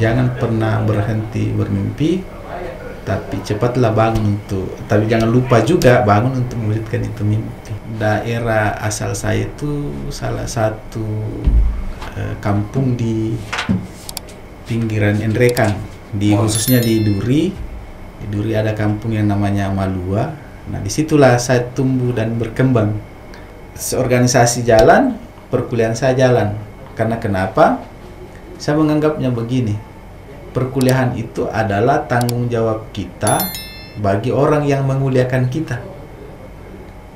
jangan pernah berhenti bermimpi tapi cepatlah bangun untuk tapi jangan lupa juga bangun untuk mewujudkan itu mimpi. Daerah asal saya itu salah satu eh, kampung di pinggiran Enrekang di Oh. khususnya di Duri. Di Duri ada kampung yang namanya Malua. Nah di situlah saya tumbuh dan berkembang. Organisasi jalan perkuliahan saya jalan. Karena kenapa? Saya menganggapnya begini perkuliahan itu adalah tanggung jawab kita bagi orang yang menguliakan kita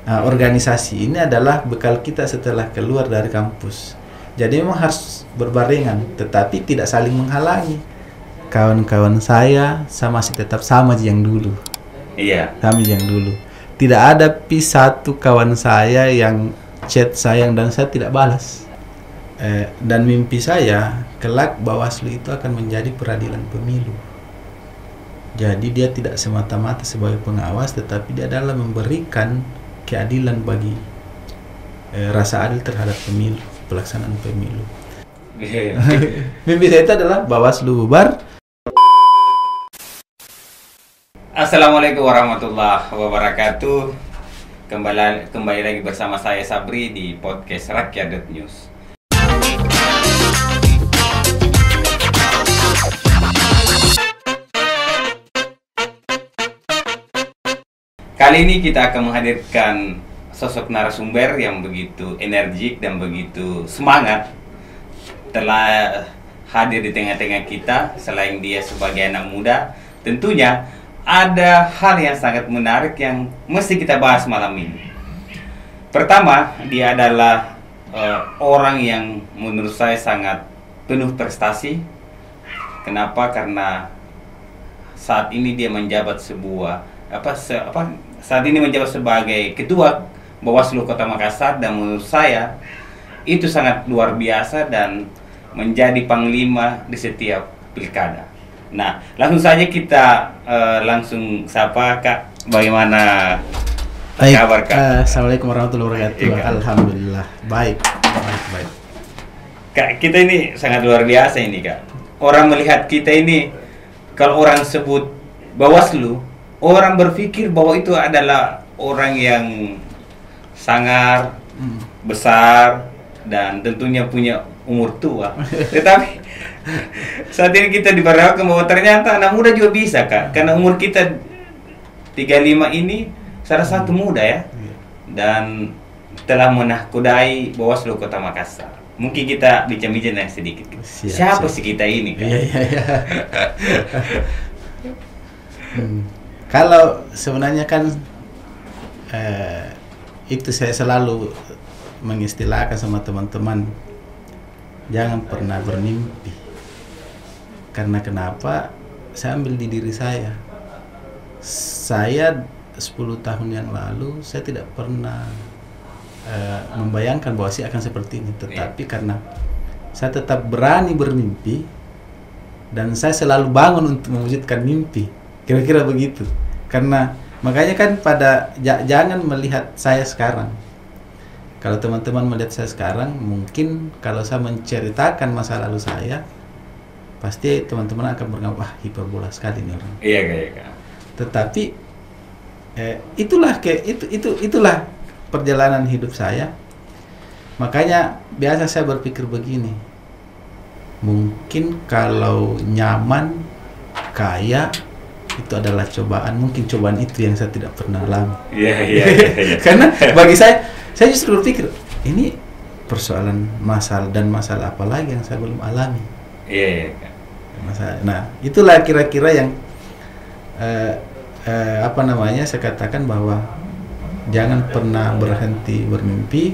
Nah, organisasi ini adalah bekal kita setelah keluar dari kampus. Jadi memang harus berbarengan, tetapi tidak saling menghalangi. Kawan-kawan saya sama masih tetap sama yang dulu, Iya. kami yang dulu. Tidak ada pi satu kawan saya yang chat sayang dan saya tidak balas. Eh, dan mimpi saya kelak Bawaslu itu akan menjadi peradilan pemilu. Jadi dia tidak semata-mata sebagai pengawas, tetapi dia adalah memberikan keadilan bagi eh, rasa adil terhadap pemilu, pelaksanaan pemilu. Iya. Mimpi saya itu adalah Bawaslu bubar, Assalamualaikum warahmatullahi wabarakatuh. Kembali kembali lagi bersama saya Sabri di podcast Rakyat News. Kali ini kita akan menghadirkan sosok narasumber yang begitu energik dan begitu semangat telah hadir di tengah-tengah kita selain dia sebagai anak muda. Tentunya ada hal yang sangat menarik yang mesti kita bahas malam ini. Pertama dia adalah eh, orang yang menurut saya sangat penuh prestasi. Kenapa? Karena saat ini dia menjabat sebuah apa se- apa saat ini menjabat sebagai ketua Bawaslu Kota Makassar dan menurut saya itu sangat luar biasa dan menjadi panglima di setiap pilkada. Nah, langsung saja kita eh, langsung sapa Kak, bagaimana Baik, kabar Kak? eh, Assalamualaikum warahmatullahi wabarakatuh. Iya. Alhamdulillah. Baik. Baik, baik. Kak, kita ini sangat luar biasa ini Kak. Orang melihat kita ini kalau orang sebut Bawaslu, orang berpikir bahwa itu adalah orang yang sangar, Hmm. besar dan tentunya punya umur tua. Tetapi saat ini kita diberitahukan bahwa ternyata anak muda juga bisa kak, karena umur kita 35 ini salah satu muda ya Iya. dan telah menahkodai Bawaslu Kota Makassar. Mungkin kita bincang-bincang sedikit. Siap, Siapa siap. sih kita ini? Kak? Iya, iya, iya. Hmm. Kalau sebenarnya kan eh, itu saya selalu mengistilahkan sama teman-teman jangan pernah bermimpi. Karena kenapa? Saya ambil di diri saya. Saya 10 tahun yang lalu saya tidak pernah eh, membayangkan bahwa saya akan seperti ini. Tetapi karena saya tetap berani bermimpi dan saya selalu bangun untuk mewujudkan mimpi. Kira-kira begitu karena makanya kan pada ja- jangan melihat saya sekarang. Kalau teman-teman melihat saya sekarang mungkin kalau saya menceritakan masa lalu saya pasti teman-teman akan berkata wah hiperbola sekali nih orang. Iya iya kak. tetapi eh, itulah ke itu itu itulah perjalanan hidup saya. Makanya biasa saya berpikir begini mungkin kalau nyaman kaya itu adalah cobaan mungkin cobaan itu yang saya tidak pernah alami Iya iya iya. iya. karena bagi saya saya justru berpikir ini persoalan masalah dan masalah apa lagi yang saya belum alami Iya iya kak. Masa- Nah, itulah kira-kira yang eh, eh, apa namanya saya katakan bahwa jangan pernah berhenti bermimpi,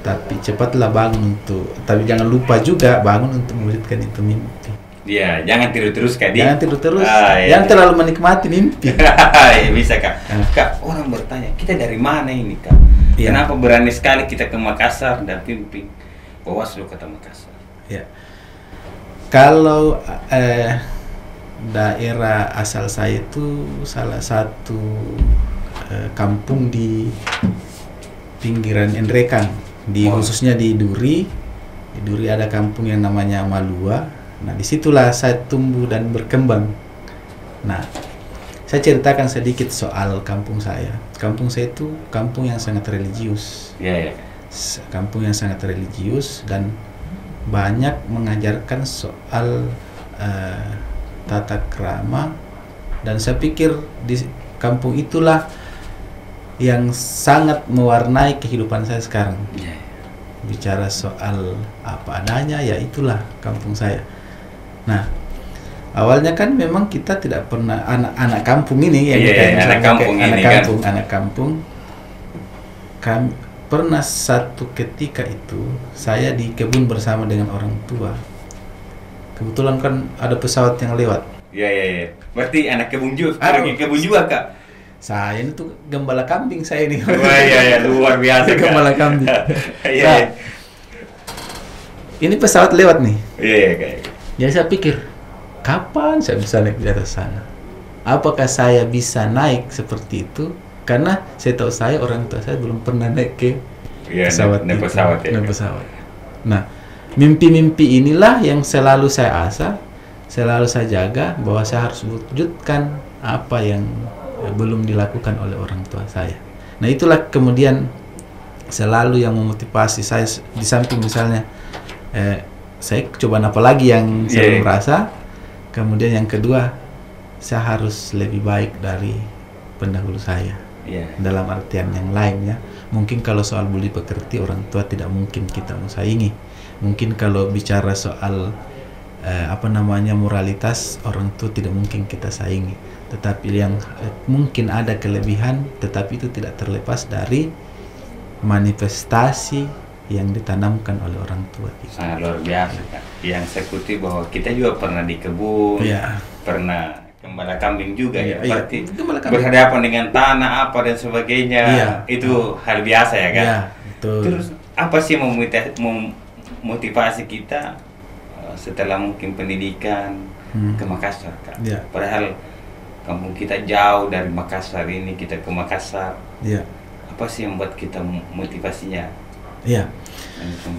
tapi cepatlah bangun untuk, tapi jangan lupa juga bangun untuk mewujudkan itu mimpi. Iya, jangan tidur terus kak. Di. Jangan tidur terus, Ah, iya, jangan iya. terlalu menikmati mimpi. Iya, bisa kak. Ah. Kak, orang bertanya, kita dari mana ini kak? Iya. Kenapa berani sekali kita ke Makassar dan pimpin Bawaslu Kota Makassar? Ya. Kalau eh, daerah asal saya itu salah satu eh, kampung di pinggiran Enrekang, di Oh. khususnya di Duri. Di Duri ada kampung yang namanya Malua. Nah, di situlah saya tumbuh dan berkembang. Nah, saya ceritakan sedikit soal kampung saya. Kampung saya itu kampung yang sangat religius. Iya. S- Kampung yang sangat religius dan banyak mengajarkan soal eh, tata krama dan saya pikir di kampung itulah yang sangat mewarnai kehidupan saya sekarang Iya. bicara soal apa adanya ya itulah kampung saya. Nah awalnya kan memang kita tidak pernah anak-anak kampung ini yang Iya, kayak anak kampung kayak anak ini kan. kampung anak kampung kami pernah satu ketika itu saya di kebun bersama dengan orang tua. Kebetulan kan ada pesawat yang lewat. Iya, iya, iya. Berarti anak kebun juga, pergi kebun juga, Kak. Saya ini tuh gembala kambing saya ini. Wah, iya, iya, luar biasa, gembala kambing. Iya, Nah, iya. ini pesawat lewat nih. Iya, iya, Kak. Jadi saya pikir, kapan saya bisa naik di atas sana? Apakah saya bisa naik seperti itu? Karena saya tahu saya orang tua saya belum pernah naik ke Iya, pesawat, naik itu. pesawat ya. Naik pesawat. Nah, mimpi-mimpi inilah yang selalu saya asah, selalu saya jaga bahwa saya harus wujudkan apa yang belum dilakukan oleh orang tua saya. Nah, itulah kemudian selalu yang memotivasi saya di samping misalnya eh, saya coba apa lagi yang saya Iya, belum rasa. Kemudian yang kedua, saya harus lebih baik dari pendahulu saya Iya. dalam artian yang lain ya. Mungkin kalau soal budi pekerti orang tua tidak mungkin kita mensaingi. Mungkin kalau bicara soal eh, apa namanya moralitas orang tua tidak mungkin kita saingi. Tetapi yang eh, mungkin ada kelebihan, tetapi itu tidak terlepas dari manifestasi yang ditanamkan oleh orang tua. Sangat luar biasa, Kak. Yang saya kutip bahwa kita juga pernah di kebun, Iya. pernah gembala kambing juga ya. iya. Berarti kambing. berhadapan dengan tanah apa dan sebagainya. Iya. Itu hal biasa ya, kan? Ya, betul. Terus apa sih memotivasi kita uh, setelah mungkin pendidikan Hmm. ke Makassar kan? Iya. Padahal kampung kita jauh dari Makassar ini kita ke Makassar. Iya. Apa sih yang membuat kita mo- motivasinya Iya.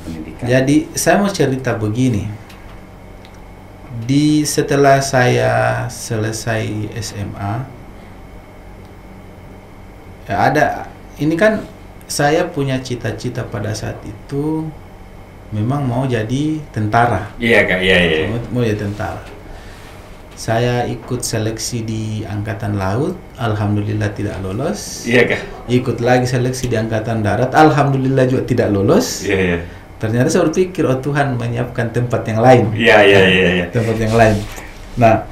Pendidikan? Jadi saya mau cerita begini. Di setelah saya selesai SMA, ya ada ini kan saya punya cita-cita pada saat itu memang mau jadi tentara, Iya kak, iya iya. mau, mau jadi tentara. Saya ikut seleksi di angkatan laut, alhamdulillah tidak lolos. Iya kak. Ikut lagi seleksi di angkatan darat, alhamdulillah juga tidak lolos. Iya iya. Ternyata saya berpikir, oh Tuhan menyiapkan tempat yang lain. Iya iya iya. iya. Tempat yang lain. Nah,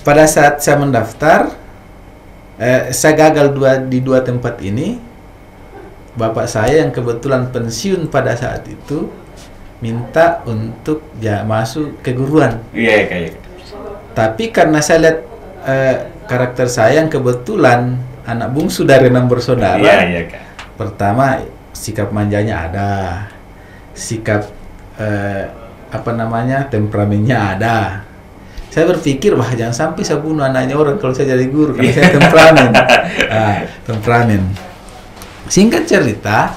pada saat saya mendaftar, eh, saya gagal dua, di dua tempat ini. Bapak saya yang kebetulan pensiun pada saat itu, minta untuk ya masuk keguruan. Iya kak. Iya. Tapi karena saya lihat eh, karakter saya yang kebetulan anak bungsu dari enam bersaudara, Iya iya kak. pertama sikap manjanya ada sikap eh, apa namanya temperamennya ada. Saya berpikir wah jangan sampai saya bunuh anaknya orang kalau saya jadi guru. Karena saya temperamen. Ah, temperamen. Singkat cerita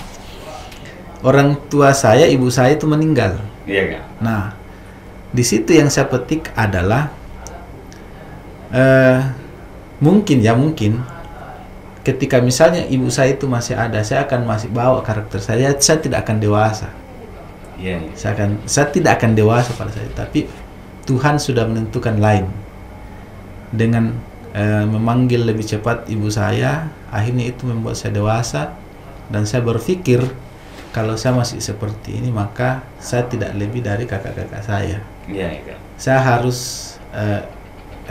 orang tua saya ibu saya itu meninggal. Iya kak. Nah, di situ yang saya petik adalah eh mungkin ya mungkin ketika misalnya ibu saya itu masih ada, saya akan masih bawa karakter saya. Saya tidak akan dewasa. Iya iya. Saya akan saya tidak akan dewasa pada itu. Tapi Tuhan sudah menentukan lain. Dengan eh, memanggil lebih cepat ibu saya, akhirnya itu membuat saya dewasa dan saya berpikir kalau saya masih seperti ini maka saya tidak lebih dari kakak-kakak saya. Iya iya. Saya harus eh,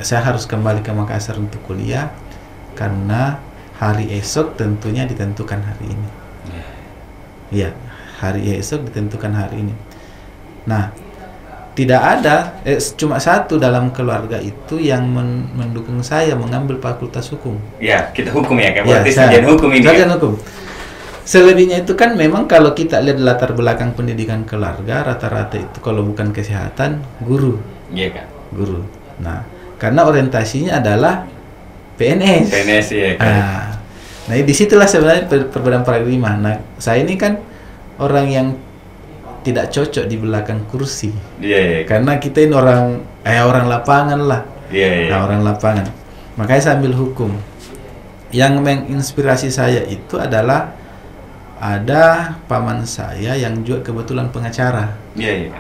saya harus kembali ke Makassar untuk kuliah karena hari esok tentunya ditentukan hari ini. Iya. Iya, hari esok ditentukan hari ini. Nah, tidak ada eh, cuma satu dalam keluarga itu yang men- mendukung saya mengambil fakultas hukum. Iya kita hukum ya. Ya, Berarti saya- sarjana hukum ini. sarjana Kak? hukum. Selebihnya itu kan memang kalau kita lihat latar belakang pendidikan keluarga rata-rata itu kalau bukan kesehatan guru, Iya kak. guru. Nah, karena orientasinya adalah PNS. PNS ya kak. Nah, nah di situlah sebenarnya per- perbedaan paradigma. Nah, saya ini kan orang yang tidak cocok di belakang kursi Iya, iya. karena kita ini orang eh orang lapangan lah Iya, iya. Nah, orang lapangan. Makanya saya ambil hukum. Yang menginspirasi saya itu adalah ada paman saya yang juga kebetulan pengacara, Iya, iya.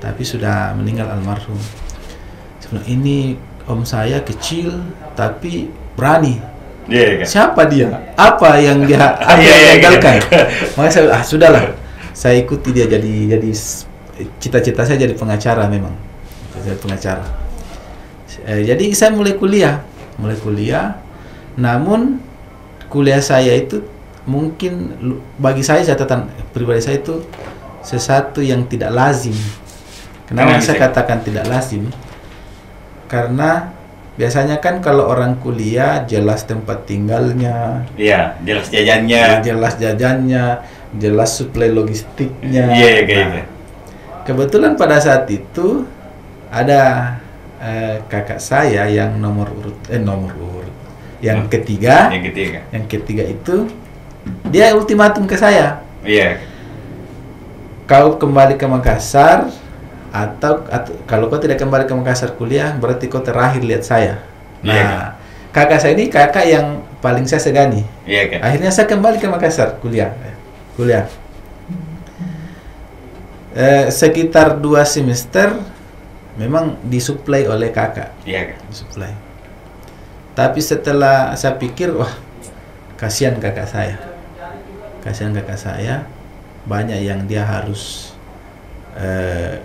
tapi sudah meninggal almarhum. Sebenarnya ini om saya kecil tapi berani. Iya, iya. Kak. Siapa dia? Apa yang dia apa Iya, yang iya, dia tinggalkan? iya. Makanya saya ah sudahlah. Saya ikuti dia jadi jadi cita-cita saya jadi pengacara memang. Jadi pengacara. Eh, jadi saya mulai kuliah, mulai kuliah. Namun kuliah saya itu mungkin bagi saya catatan pribadi saya itu sesuatu yang tidak lazim. Kenapa saya katakan tidak lazim? Karena biasanya kan kalau orang kuliah jelas tempat tinggalnya, Iya, jelas jajannya. jelas jajannya, jelas suplai logistiknya. Iya, iya, kayak Nah, gitu. Kebetulan pada saat itu ada eh, kakak saya yang nomor urut eh nomor urut yang Hmm. ketiga, Yang ketiga. yang ketiga itu dia ultimatum ke saya, Iya. kau kembali ke Makassar atau, atau kalau kau tidak kembali ke Makassar kuliah berarti kau terakhir lihat saya. Nah, Iya, kakak saya ini kakak yang paling saya segani. Iya, Kak. Akhirnya saya kembali ke Makassar kuliah, kuliah. Eh, sekitar dua semester memang disuplai oleh kakak, Iya, Kak. disuplai. Tapi setelah saya pikir, wah kasihan kakak saya, kasihan kakak saya, banyak yang dia harus eh,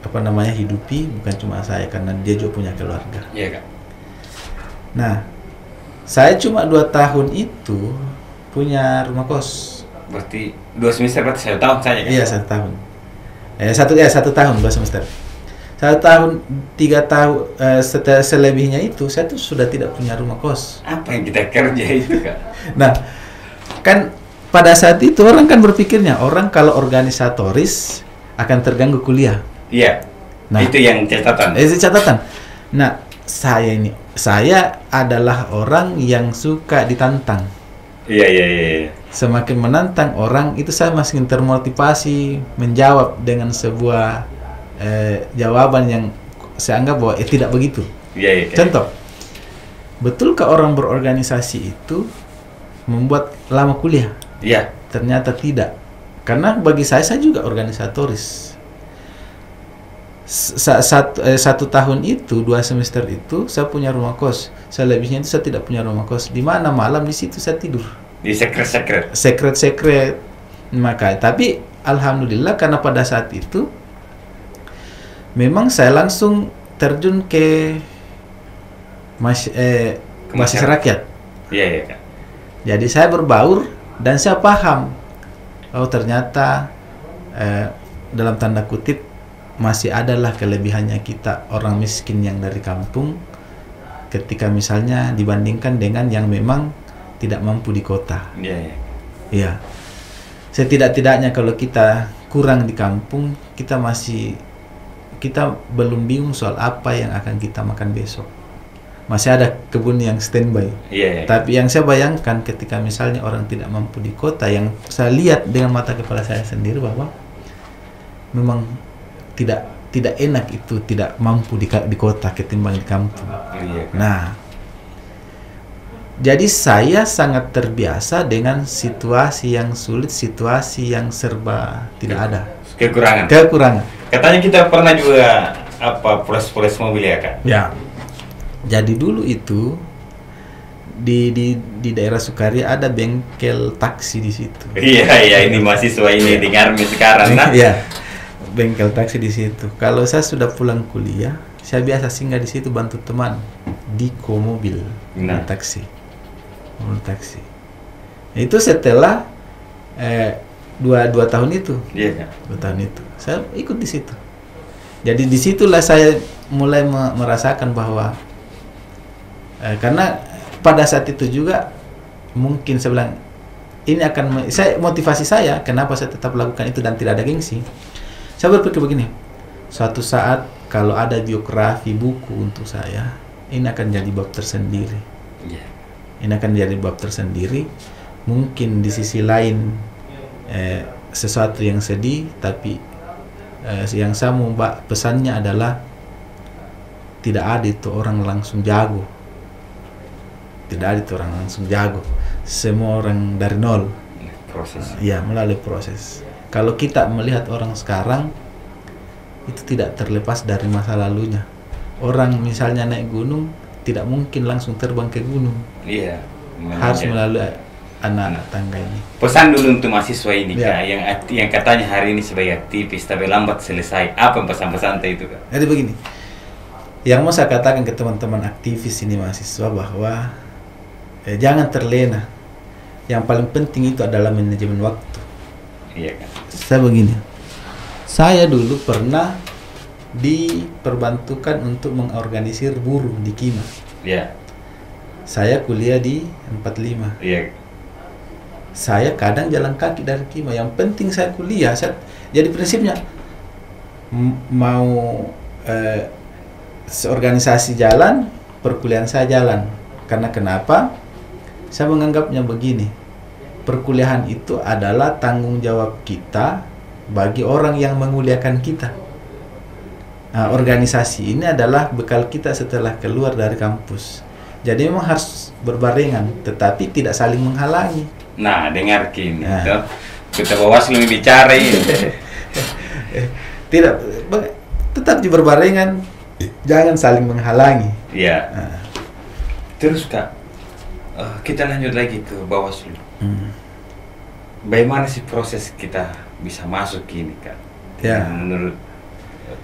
apa namanya hidupi, bukan cuma saya karena dia juga punya keluarga. Iya, Kak. Nah, saya cuma dua tahun itu punya rumah kos. Berarti dua semester berarti satu tahun saja, Kak? Iya satu tahun. Eh satu ya satu tahun dua semester. Satu tahun tiga tahun eh, setelah selebihnya itu saya tuh sudah tidak punya rumah kos. Apa yang kita kerja itu, Kak? Nah, kan pada saat itu orang kan berpikirnya orang kalau organisatoris akan terganggu kuliah. Iya. Nah. itu yang catatan. Eh, itu catatan. Nah, saya ini saya adalah orang yang suka ditantang. Iya, iya, iya. iya. semakin menantang orang itu saya masih termotivasi menjawab dengan sebuah eh, jawaban yang saya anggap bahwa eh, tidak begitu. Iya, iya. Kak. Contoh, betulkah orang berorganisasi itu membuat lama kuliah? Iya. Ternyata tidak, karena bagi saya saya juga organisatoris. Sa- satu, eh, satu tahun itu dua semester itu saya punya rumah kos selebihnya itu saya tidak punya rumah kos di mana malam di situ saya tidur Di sekret-sekret. sekret-sekret maka tapi alhamdulillah karena pada saat itu memang saya langsung terjun ke mas eh, Ke masyarakat. rakyat Iya, iya, Kak. jadi saya berbaur dan saya paham oh ternyata eh, dalam tanda kutip masih adalah kelebihannya kita orang miskin yang dari kampung ketika misalnya dibandingkan dengan yang memang tidak mampu di kota Iya, iya. Iya. Setidak-tidaknya kalau kita kurang di kampung, kita masih kita belum bingung soal apa yang akan kita makan besok. Masih ada kebun yang standby. Iya, iya. Tapi yang saya bayangkan ketika misalnya orang tidak mampu di kota, yang saya lihat dengan mata kepala saya sendiri bahwa memang tidak tidak enak itu tidak mampu di, di kota ketimbang di kampung. Iya, Kak. Nah, jadi saya sangat terbiasa dengan situasi yang sulit, situasi yang serba tidak ada. Kekurangan. Kekurangan. Katanya kita pernah juga apa polis-polis mobil ya, Kak? Ya. Jadi dulu itu di di di daerah Sukaria ada bengkel taksi di situ. Iya, iya, ini mahasiswa ini di Ngarmi sekarang, nah. Iya. Bengkel taksi di situ. Kalau saya sudah pulang kuliah, saya biasa singgah di situ bantu teman di ko mobil, Nah. di taksi. Mobil taksi. Itu setelah eh, dua dua tahun itu, Iya, Kak. dua tahun itu, saya ikut di situ. Jadi di situlah saya mulai me- merasakan bahwa eh, karena pada saat itu juga mungkin saya bilang ini akan saya motivasi saya kenapa saya tetap lakukan itu dan tidak ada gengsi. Saya berpikir begini, suatu saat kalau ada biografi buku untuk saya, ini akan jadi bab tersendiri. Iya. Ini akan jadi bab tersendiri. Mungkin di sisi lain eh, sesuatu yang sedih, tapi eh, yang saya mau ba- pesannya adalah tidak ada itu orang langsung jago tidak ada itu orang langsung jago semua orang dari nol proses ya melalui proses kalau kita melihat orang sekarang itu tidak terlepas dari masa lalunya orang misalnya naik gunung tidak mungkin langsung terbang ke gunung iya harus Iya. melalui anak tangga ini pesan dulu untuk mahasiswa ini Ya. kak yang yang katanya hari ini sebagai aktivis tapi lambat selesai apa pesan-pesan itu kak Jadi begini, yang mau saya katakan ke teman-teman aktivis ini mahasiswa bahwa eh, jangan terlena. Yang paling penting itu adalah manajemen waktu. Iya kan Saya begini, saya dulu pernah diperbantukan untuk mengorganisir buruh di Kima. iya Saya kuliah di 45. iya Saya kadang jalan kaki dari Kima. Yang penting saya kuliah. Saya, jadi prinsipnya mau eh, seorganisasi jalan, perkuliahan saya jalan. Karena kenapa? Saya menganggapnya begini. Perkuliahan itu adalah tanggung jawab kita bagi orang yang menguliakan kita. Nah, organisasi ini adalah bekal kita setelah keluar dari kampus. Jadi memang harus berbarengan, tetapi tidak saling menghalangi. nah dengar kini Nah. kita bawaslu bicara ini Tidak, tetap di berbarengan, jangan saling menghalangi. iya Nah, terus kak eh, kita lanjut lagi ke bawaslu hmm. Bagaimana sih proses kita bisa masuk ini kak Ya. menurut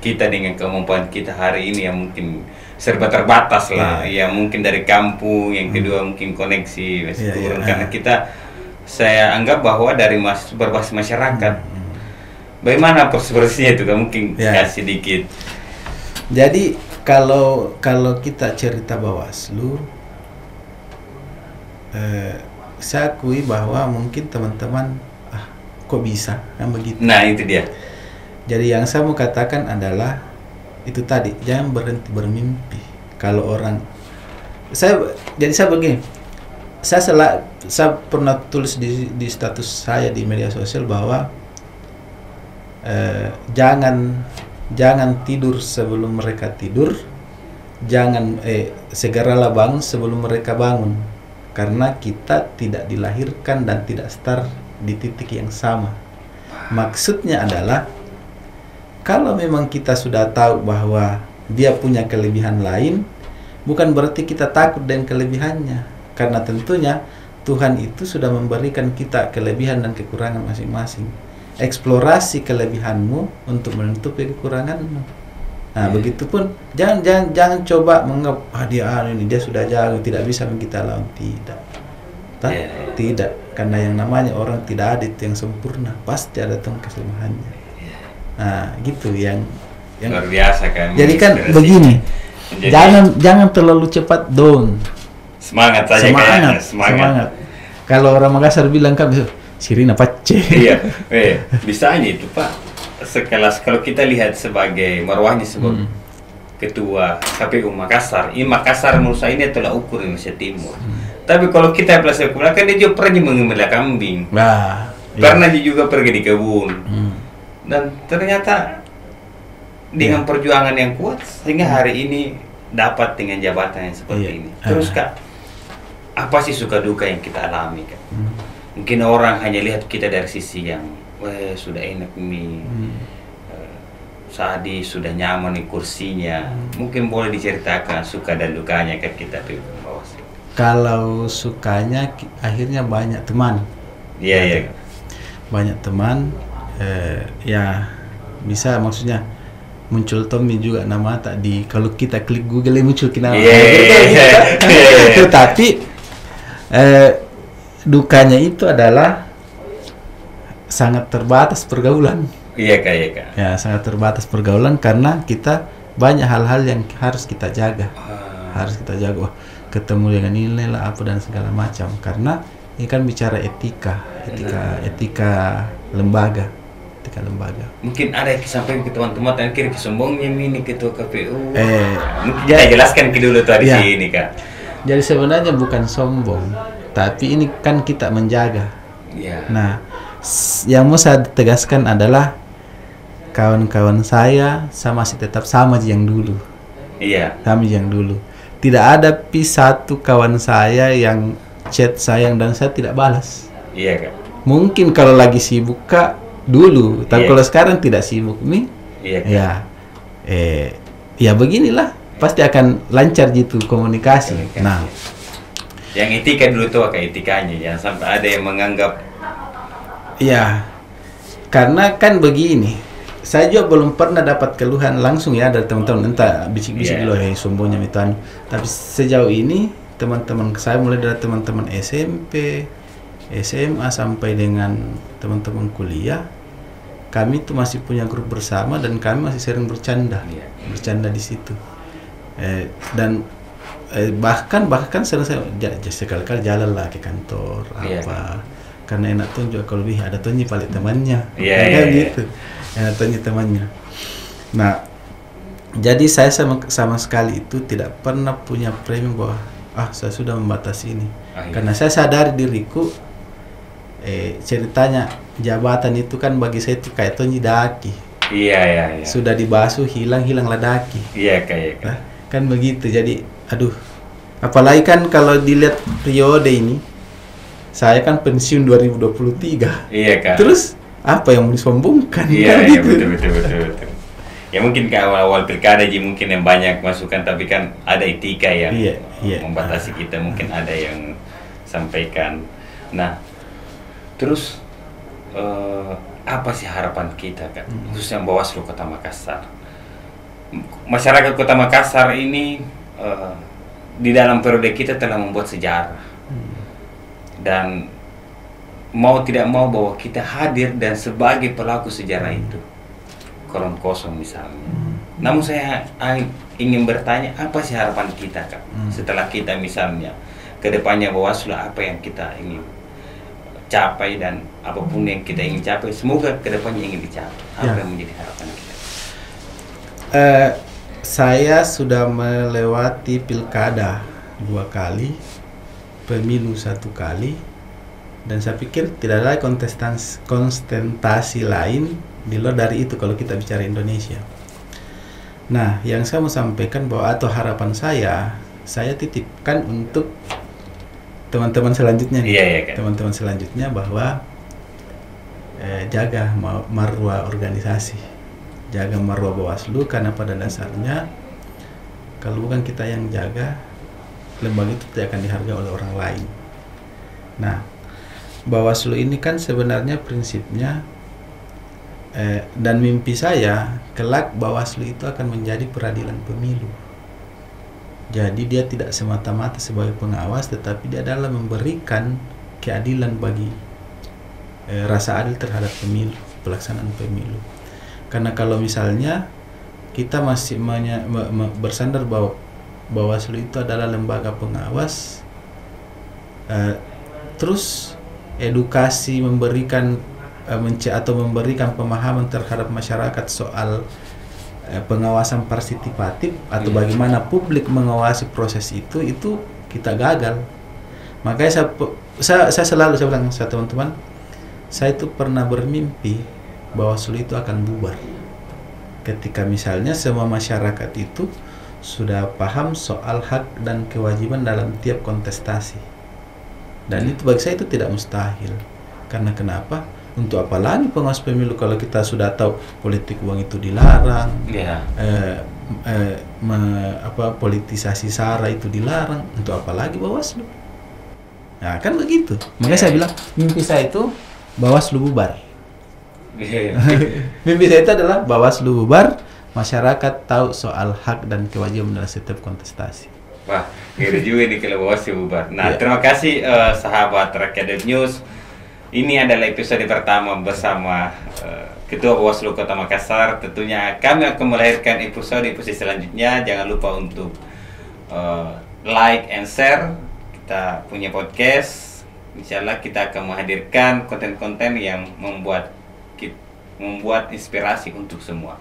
kita dengan kemampuan kita hari ini yang mungkin serba terbatas lah ya mungkin dari kampung yang kedua mungkin koneksi masih Iya, turun iya. karena kita saya anggap bahwa dari mas berbasis masyarakat Hmm. bagaimana proses-prosesnya itu kan mungkin Ya. kasih dikit Jadi kalau kalau kita cerita Bawaslu, eh, saya akui bahwa mungkin teman-teman ah kok bisa kan begitu. nah itu dia Jadi yang saya mau katakan adalah itu tadi jangan berhenti bermimpi. Kalau orang saya jadi saya begini, saya sela, saya pernah tulis di, di status saya di media sosial bahwa eh, jangan jangan tidur sebelum mereka tidur, jangan eh, segeralah bangun sebelum mereka bangun, karena kita tidak dilahirkan dan tidak start di titik yang sama. Maksudnya adalah kalau memang kita sudah tahu bahwa dia punya kelebihan lain, bukan berarti kita takut dengan kelebihannya. Karena tentunya Tuhan itu sudah memberikan kita kelebihan dan kekurangan masing-masing. Eksplorasi kelebihanmu untuk menutupi kekuranganmu. Nah, Iya. begitupun jangan jangan jangan coba menganggap ah dia anu ini dia sudah jago tidak bisa kita lawan tidak. Tak, Iya, iya. tidak karena yang namanya orang tidak ada itu yang sempurna pasti ada tuh kesalahannya. Nah, gitu yang yang luar biasa kan jadi kan begini. Menjadi Jangan jangan terlalu cepat down. semangat saja semangat, kayaknya semangat. Kalau orang Makassar bilang kan Sirina pace. iya eh bisa aja itu pak sekelas kalau kita lihat sebagai marwahnya sebagai Hmm. ketua KPU Makassar ini Makassar menurut saya ini adalah ukur Indonesia Timur Hmm. tapi kalau kita pelajari ke belakang dia juga pernah mengemela kambing Nah, iya. pernah dia juga pergi di kebun Hmm. dan ternyata dengan Iya. perjuangan yang kuat sehingga hari ini dapat dengan jabatan yang seperti Iya. ini terus Ah. kak apa sih suka duka yang kita alami kak Hmm. mungkin orang hanya lihat kita dari sisi yang wah sudah enak nih Hmm. Eh, Sadi sudah nyaman di kursinya Hmm. mungkin boleh diceritakan suka dan dukanya ke kita tuh. Kalau sukanya akhirnya banyak teman. iya iya banyak teman eh, ya bisa maksudnya muncul Tommy juga nama tak di kalau kita klik Google muncul kita Yeah. Tetapi eh, dukanya itu adalah sangat terbatas pergaulan. Iya kak iya kak. Ya sangat terbatas pergaulan karena kita banyak hal-hal yang harus kita jaga. Ah, harus kita jaga. Wah, ketemu dengan nilai lah apa dan segala macam. Karena ini kan bicara etika etika etika lembaga etika lembaga. Mungkin ada yang disampaikan ke teman-teman kira kesombongnya ini ketua KPU Eh, mungkin kita jelaskan ke dulu tadi Ya. sini kak. Jadi sebenarnya bukan sombong tapi ini kan kita menjaga. Iya nah yang mau saya tegaskan adalah kawan-kawan saya sama masih tetap sama yang dulu. Iya. Sama aja yang dulu. Tidak ada pi satu kawan saya yang chat saya dan saya tidak balas. Iya kak. Mungkin kalau lagi sibuk kak dulu, tapi Iya. kalau sekarang tidak sibuk nih, Iya kak. ya, eh, ya beginilah pasti akan lancar gitu komunikasi. Komunikasi. Nah, Yang etika dulu tuh kak etikanya, jangan sampai ada yang menganggap ya karena kan begini, saya juga belum pernah dapat keluhan langsung ya dari teman-teman entah bisik-bisik Iya. loh, hey, sombongnya itu anu. Tapi sejauh ini teman-teman saya mulai dari teman-teman SMP, SMA sampai dengan teman-teman kuliah, kami tuh masih punya grup bersama dan kami masih sering bercanda, Iya. bercanda di situ. Eh, dan eh, bahkan bahkan sering saya sekali-kali jalan lah ke kantor Iya. apa karena enak tuh juga kalau lebih ada tuh paling temannya Iya, Kan iya, iya. gitu enak tuh temannya nah jadi saya sama sama sekali itu tidak pernah punya framing bahwa ah saya sudah membatasi ini Ah, iya. karena saya sadar diriku eh ceritanya jabatan itu kan bagi saya itu kayak tonji daki Iya iya iya. sudah dibasuh hilang hilanglah daki Iya. Iya kak. Nah, kan begitu jadi aduh apalagi kan kalau dilihat periode ini saya kan pensiun 2023 Iya kak. terus apa yang mau disombongkan Iya Kan iya gitu. betul betul betul betul. Ya mungkin ke awal-awal pilkada ji mungkin yang banyak masukan tapi kan ada etika yang Iya, iya. membatasi kita mungkin ada yang sampaikan. Nah, terus eh, apa sih harapan kita kan Hmm. khususnya Bawaslu Kota Makassar? Masyarakat Kota Makassar ini eh, di dalam periode kita telah membuat sejarah. Dan mau tidak mau bahwa kita hadir dan sebagai pelaku sejarah itu kolom kosong misalnya. Namun saya ingin bertanya apa sih harapan kita kak Hmm. setelah kita misalnya ke depannya Bawaslu apa yang kita ingin capai dan apa pun yang kita ingin capai semoga ke depannya ingin dicapai apa Ya. yang menjadi harapan kita. Eh, saya sudah melewati pilkada dua kali pemilu satu kali dan saya pikir tidak ada kontestans konstentasi lain di luar dari itu kalau kita bicara Indonesia. Nah, yang saya mau sampaikan bahwa atau harapan saya, saya titipkan untuk teman-teman selanjutnya. Iya, iya. Teman-teman selanjutnya bahwa eh, jaga ma- marwah organisasi, jaga marwah Bawaslu karena pada dasarnya kalau bukan kita yang jaga, lembaga itu tidak akan dihargai oleh orang lain. Nah, Bawaslu ini kan sebenarnya prinsipnya eh, dan mimpi saya kelak Bawaslu itu akan menjadi peradilan pemilu. Jadi dia tidak semata-mata sebagai pengawas, tetapi dia adalah memberikan keadilan bagi eh, rasa adil terhadap pemilu, pelaksanaan pemilu. Karena kalau misalnya kita masih me- me- bersandar bahwa Bawaslu itu adalah lembaga pengawas, eh, terus edukasi memberikan mence- atau memberikan pemahaman terhadap masyarakat soal eh, pengawasan partisipatif atau Iya. bagaimana publik mengawasi proses itu itu kita gagal makanya saya saya, saya selalu saya bilang saya teman-teman saya itu pernah bermimpi bahwa Bawaslu itu akan bubar ketika misalnya semua masyarakat itu sudah paham soal hak dan kewajiban dalam tiap kontestasi. Dan itu bagi saya itu tidak mustahil. Karena kenapa? Untuk apa lagi pengawas pemilu kalau kita sudah tahu politik uang itu dilarang Iya. eh, eh, me- apa politisasi sara itu dilarang untuk apa lagi Bawaslu? Nah kan begitu. Makanya saya bilang mimpi saya itu Bawaslu bubar. Mimpi saya itu adalah Bawaslu bubar masyarakat tahu soal hak dan kewajiban dalam setiap kontestasi Wah, ngeri juga nih kalau Bawaslu bubar. Nah, Iya. terima kasih eh, sahabat Rakyat News. Ini adalah episode pertama bersama eh, Ketua Bawaslu Kota Makassar. Tentunya kami akan melahirkan episode-episode selanjutnya. Jangan lupa untuk eh, like and share. Kita punya podcast. Insya Allah kita akan menghadirkan konten-konten yang membuat membuat inspirasi untuk semua.